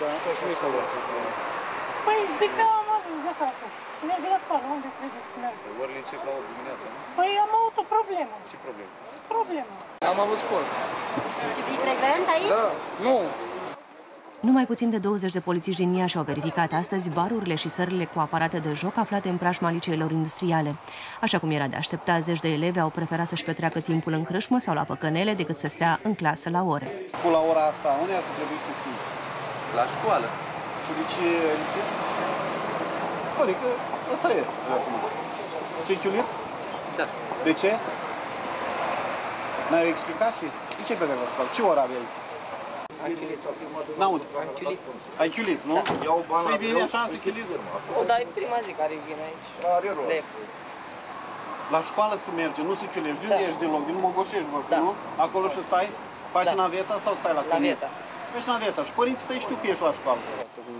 Da, și nu-i Păi, de că am ajuns de acasă. Merg la școală, unde trebuie să merg? Orele încep la 8 dimineața, nu? Păi am avut o problemă. Ce problemă? Problemă. Am avut sport. Și fii frecvent aici? Da. Nu. Numai puțin de 20 de polițiști din Iași au verificat astăzi barurile și sările cu aparate de joc aflate în preajma liceelor industriale. Așa cum era de așteptat, zeci de elevi au preferat să-și petreacă timpul în crâșmă sau la păcănele decât să stea în clasă la ore. Cu la ora asta, unde ar trebui să fii? La școală. Și de ce liceu? Adică asta e acum. Ce-ai chiulit? Da. De ce? N-ai o explicație? De ce plecat la școală? Ce ora aveai? N-aud. Am chiulit. Ai chiulit, nu? Păi bine, așa să chiuliți. O, dar e prima zi care vine aici. Lep. La școală să merge, nu să chiulești. De unde Da. ești deloc? Din Mogoșești, vă, Da. nu? Acolo și stai? Faci Da. naveta sau stai la câine? Naveta. Faci naveta și părinții tăi știu că ești la școală.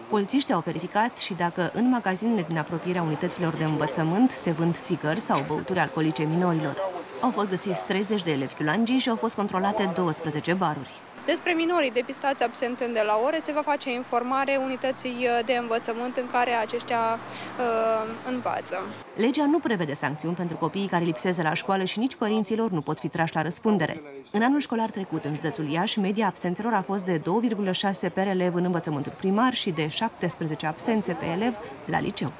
Polițiștii au verificat și dacă în magazinele din apropierea unităților de învățământ se vând țigări sau băuturi alcoolice minorilor. Au fost găsiți 30 de elevi chiulangii și au fost controlate 12 baruri. Despre minorii depistați absentând de la ore se va face informare unității de învățământ în care aceștia uh, învață. Legea nu prevede sancțiuni pentru copiii care lipseze la școală și nici părinților nu pot fi trași la răspundere. În anul școlar trecut, în județul Iași, media absențelor a fost de 2,6 per elev în învățământul primar și de 17 absențe pe elev la liceu.